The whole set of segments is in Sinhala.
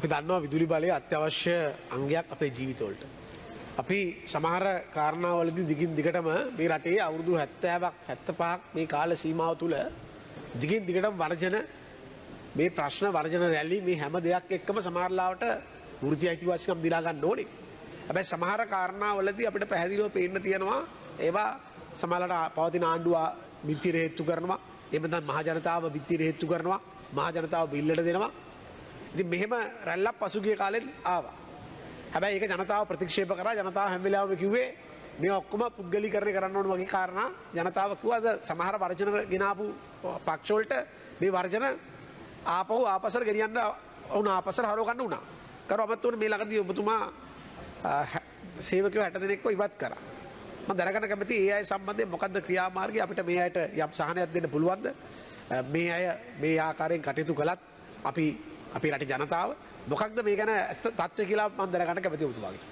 අපි දන්නවා විදුලි බලය අත්‍යවශ්‍ය අංගයක් අපේ ජීවිතවලට. අපි සමහර කාරණාවලදි දිගින් දිගටම මේ රටේ අවුරුදු හැත්තෑවක් හැත්ත පහක් මේ කාල සීමාව තුළ දිගින් දිගටම වර්ජන මේ ප්‍රශ්න වර්ජන රැල්ලි මේ හැම දෙයක් එක්කම සමහරලාවට වෘති අයිතිවාසිකම් දිලාගන්න ඕනේ. හැබැයි සමහර කාරණාවලදී අපිට පැහැදිලිව පේන්න තියෙනවා ඒවා සමහරට පවතින ආණ්ඩුව බිත්තිර හේතු කරනවා එමද මහජනතාව බිත්තිර හේතු කරනවා මහජනතාව බිල්ලට දෙනවා ඉති මෙහෙම රැල්ලක් පසුගිය කාලෙත් ආවා. හැබැයි ඒක ජනතාව ප්‍රතික්ෂේප කර. ජනතාව හැමිලාම කිව්වේ මේ ඔක්කොම පුද්ගලි කරය කරන්න ඕන වගේ කාරණ. ජනතාව කිව්වද සමහර වර්ජන ගෙනාපු පක්ෂෝල්ට මේ වර්ජන ආපහු ආපසර ගෙනියන්න ඔවුන ආපසර හරෝගන්න වුණා. කර ඔබත්වන මේ ලකදී ඔබතුමා සේවකව හැට දෙනෙක්ව ඉවත් කර. දරගන කැමති ඒ අය සම්බන්ධය මොකක්ද ක්‍රියාමාර්ග අපිට මේ අයට යම් සහනයක් දෙන්න පුළුවන්ද? මේ අය මේ ආකාරයෙන් කටයුතු කළත් අපි අපි රට ජනතාව. මොකක්ද මේ ගැන ඇත්ත තත්ව කියලා මන්දරගට කැමති උතුවාගේ.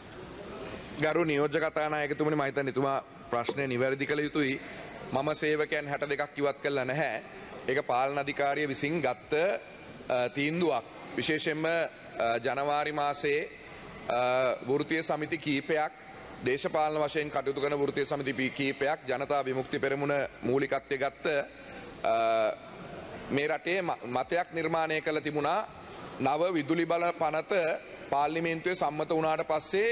ගරු නියෝජ කතානායකතුමනි මහිත නිතුමා ප්‍රශ්නය නිවැරදි කළ යුතුයි. මම සේවකයන් හැට දෙකක් ඉවත් කල්ල නැහැ. ඒක පාලන අධිකාරිය විසින් ගත්ත තීන්දුවක්. විශේෂෙන්ම ජනවාරි මාසයේ වෘතිය සමිති කීපයක් දේශපාලන වශයෙන් කටයුතු කන වෘතිය සමිති කීපයක් ජනතා විමුක්ති පෙරමුණ මූලිකත්වය ගත්ත මේ රටේ මතයක් නිර්මාණය කළ තිබුණා නව විදුලි බල පනත පාර්ලිමේන්තුවේ සම්මත වුණාට පස්සේ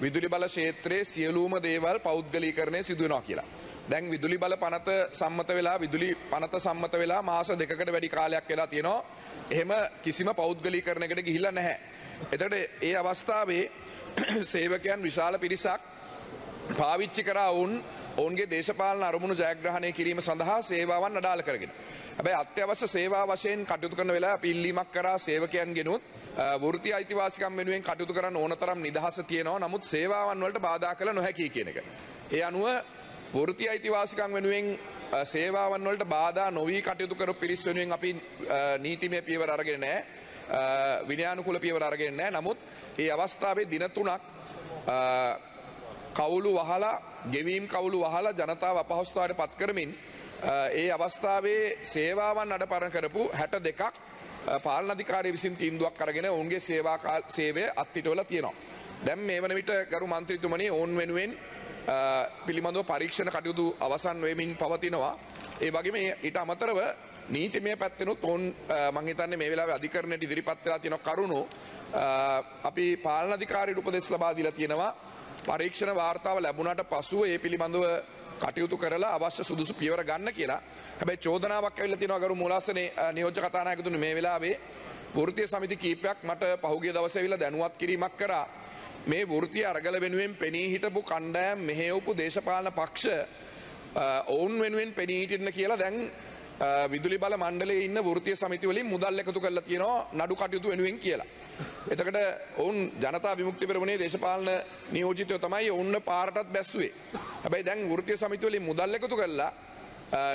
විදුලි බල ක්ෂේත්‍රයේ සියලූම දේවල් පෞද්ගලීකරණය සිදුවෙනවා කියලා. දැන් විදුලි බල පනත සම්මත වෙලා විදුලි පනත සම්මත වෙලා මාස දෙකට වැඩි කාලයක් වෙලා තියෙනවා. එහෙම කිසිම පෞද්ගලීකරණයකට ගිහිල්ලා නැහැ. එතකොට ඒ අවස්ථාවේ සේවකයන් විශාල පිරිසක් පාවිච්චි කරා ඔවුන් ඔවුන්ගේ දේශපාලන අරමුණු ජයග්‍රහණය කිරීම සඳහා සේවාවන් අඩාල කරගෙන. හැබැයි අත්‍යවශ්‍ය සේවා වශයෙන් කටයුතු කරන වෙලා පිල්ලීමක් කරා සේවකයන් ගෙනුත් වෘති අයිතිවාසිකම් වෙනුවෙන් කටයුතු කරන්න ඕන තරම් නිදහස තියෙනවා නමුත් සේවාවන් වලට බාධා කළ නොහැකි කියන එක. ඒ අනුව වෘති අයිතිවාසිකම් වෙනුවෙන් සේවාවන් වලට බාධා නොවී කටයුතු කරු පිරිස් වෙනුවෙන් අපි නීතිමය පියවර අරගෙන නැහැ. විනයානුකූල පියවර අරගෙන නැහැ. නමුත් ඒ අවස්ථාවේ දින තුනක් කවුලු වහලා ගෙවීම් කවුලු වහලා ජනතාව අපහසුතාවට පත් කරමින් ඒ අවස්ථාවේ සේවාවන් අඩ පරණ කරපු හැට දෙකක් පාලනධිකාරය විසින් තීන්දුවක් කරගෙන ඔවුන්ගේ සේවා සේවය අත්තිටවල තියෙනවා. දැම් මේ වන විට ගරු මන්ත්‍රීතුමනි ඔවුන් වෙනුවෙන් පිළිබඳව පරීක්ෂණ කටයුතු අවසන් වයමින් පවතිනවා. ඒ වගේම ඊට අමතරව නීතිමය පැත්තෙනුත් ඔවුන් මංහිතන්නේ මේ වෙලා අධිකරණයට ඉදිරිපත්වෙලා තියෙන කරුණු අපි පාලනධිකාරයට උපදෙස් ලබා දීලා තියෙනවා පරීක්ෂණ වාර්තාව ලැබුණට පසුව ඒ පිළිබඳව කටයුතු කරලා අවශ්‍ය සුදුසු පියවර ගන්න කියලා හැබැයි චෝදනාවක් ඇවිල්ලා තියෙනවා ගරු මූලාසනේ නියෝජ්‍ය කතානායකතුමනි මේ වෙලාවේ වෘත්තීය සමිති කීපයක් මට පහුගිය දවසේ ඇවිල්ලා දැනුවත් කිරීමක් කරා මේ වෘත්තීය අරගල වෙනුවෙන් පෙනී හිටපු කණ්ඩායම් මෙහෙයවපු දේශපාලන පක්ෂ ඔවුන් වෙනුවෙන් පෙනී හිටින්න කියලා දැන් විදුලි බල මණ්ඩලයේ ඉන්න වෘත්තීය සමිති වලින් මුදල් එකතු කරලා තියෙනවා නඩු කටයුතු වෙනුවෙන් කියලා. එතකට ඔවුන් ජනතා විමුක්ති පෙරමුණේ දේශපාලන නියෝජිතයෝ තමයි ඔවුන්න පාරටත් බැස්සුවේ. හැබැයි දැන් වෘතිය සමිතිවලින් මුදල් එකතු කරලා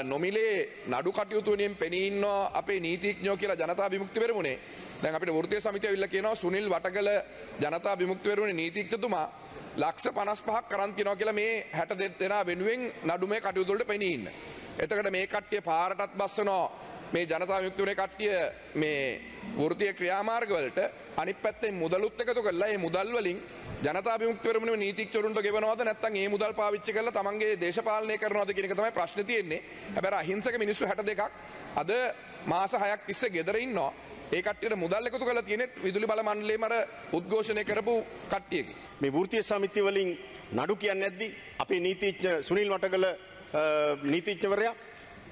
නොමිලේ නඩු කටයුතුවනින් පෙනීන්නවා අපේ නීතිඥෝ කියලා ජනතා විමුක්ති පෙරමුණේ දැන් අපිට වෘතිය සමිතිය විල්ල කියනවා සුනිල් වටකල ජනතා විමුක්ති පෙරමුණේ නීතිඥතුමා ලක්ෂ පනස් පහක් කරන්තිනවා කියලා මේ හැට දෙනා වෙනුවෙන් නඩුමේ කටයුතුවලට පෙනීන්න. එතකට මේ කට්ටිය පාරටත් බස්සනෝ මේ ජනතා යුක්තුනේ කට්ටිය මේ වෘතිය ක්‍රියාමාර්ගවලට අනි පැත්තෙන් මුදලුත් එකතු කරලා ඒ මුදල් වලින් ජනතා විමුක්තිවරමුණ නීතිඥවරුන්ට ගෙවනවද නැත්නම් ඒ මුදල් පාවිච්චි කරලා තමන්ගේ දේශපාලනය කරනවද කියන එක තමයි ප්‍රශ්නේ තියෙන්නේ. හැබැයි අහිංසක මිනිස්සු 62ක් අද මාස 6ක් තිස්සේ ගෙදර ඉන්නවා. ඒ කට්ටියට මුදල් එකතු කරලා තියෙන්නේ විදුලි බල මණ්ඩලයේම අර උද්ඝෝෂණය කරපු කට්ටියගේ. මේ වෘත්තීය සමිති වලින් නඩු කියන්නේ නැද්දි අපේ නීතිඥ සුනිල් වටගල නීතිඥවරයා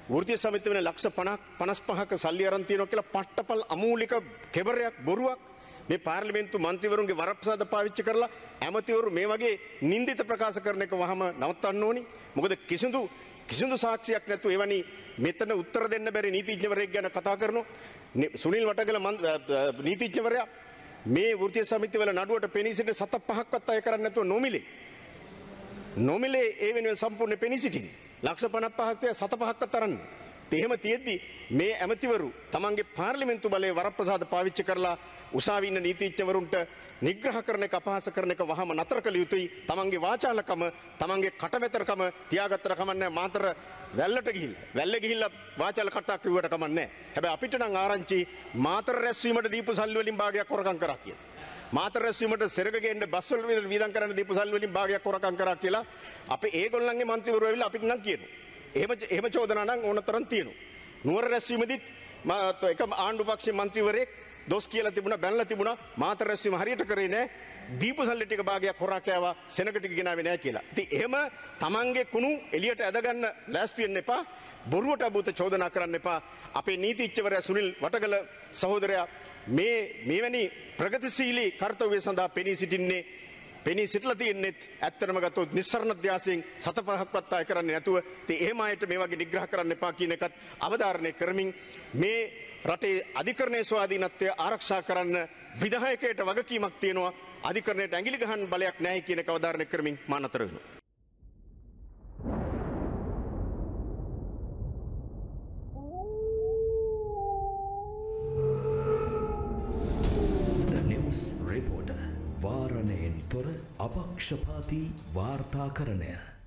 වෘතිය සමිති වෙන ලක්ෂ පනක් පනස් පහක සල්ලි අරන් තියෙනවා කියලා පට්ටපල් අමූලික කෙබරයක් බොරුවක් මේ පාර්ලිමේන්තු මන්ත්‍රීවරුන්ගේ වරප්‍රසාද පාවිච්චි කරලා ඇමතිවරු මේ වගේ නින්දිත ප්‍රකාශ කරන එක වහම නවත්තන්න ඕනි. මොකද කිසිදු කිසිදු සාක්ෂියක් නැතුව එවැනි මෙතන උත්තර දෙන්න බැරි නීතිඥවරයෙක් ගැන කතා කරනවා. සුනිල් වටගල නීතිඥවරයා මේ වෘතිය සමිතිවල නඩුවට පෙනී සිටින සත පහක්වත් අය කරන්නේ නැතුව නොමිලේ නොමිලේ ඒ වෙනුවෙන් සම්පූර්ණ පෙනී සිටින්නේ. ලක්ෂ පනත් පහත්තය සත පහක්ක තරන්න. එහෙම තියෙද්දි මේ ඇමතිවරු තමන්ගේ පාර්ලිමෙන්තු බලය වරප්‍රසාද පාවිච්චි කරලා උසාවි ඉන්න නීතිඥවරුන්ට නිග්‍රහ කරන එක අපහාස කරන එක වහම නතර කළ යුතුයි. තමන්ගේ වාචාලකම, තමන්ගේ කටමැතරකම තියාගත්තට කමන්නේ මාතර වැල්ලට ගිහිල්ලා. වැල්ලේ ගිහිල්ලා වාචාල කටක් කිව්වට කමන්නේ. හැබැයි අපිට නම් ආරංචි මාතර රැස්වීමට දීපු සල්ලි වලින් භාගයක් හොරකම් කරා කියලා. මාතරැස්වීමට සෙරගෙන්ට බස්වල විතර වීදම් කරන්න දීපු සල්ලි වලින් භාගයක් හොරකම් කරා කියලා අපේ ඒගොල්ලන්ගේ മന്ത്രിවරු ඇවිල්ලා අපිට නම් කියනවා. එහෙම එහෙම චෝදනා නම් ඕනතරම් තියෙනවා. නුවර රැස්වීමෙදිත් එක ආණ්ඩු පක්ෂේ മന്ത്രിවරයෙක් දොස් කියලා තිබුණා බැනලා තිබුණා මාත රැස්වීම හරියට කරේ නැහැ දීපු සල්ලි ටික භාගයක් හොරා කෑවා සෙනගට ගෙනාවේ නැහැ කියලා. ඉතින් එහෙම Tamange කුණු එළියට ඇදගන්න ලෑස්ති වෙන්න එපා. බොරුවට අබූත චෝදනා කරන්න එපා. අපේ නීතිච්චවරයා සුනිල් වටගල සහෝදරයා මේ මෙවැනි ප්‍රගතිශීලී කර්තව්‍ය සඳහා පෙනී සිටින්නේ පෙනී සිටලා තියෙන්නෙත් ඇත්තටම ගත්තොත් නිස්සරණ අධ්‍යාසයෙන් සත පහක්වත් ආය කරන්නේ නැතුව ඉතින් එහෙම අයට මේ වගේ නිග්‍රහ කරන්න එපා කියන එකත් අවධාරණය කරමින් මේ රටේ අධිකරණයේ ස්වාධීනත්වය ආරක්ෂා කරන්න විධායකයට වගකීමක් තියෙනවා. අධිකරණයට ඇඟිලි ගහන්න බලයක් නැහැ කියන එක අවධාරණය කරමින් මා නතර වෙනවා. තොර අපක්ෂපාති වාර්තාකරණය.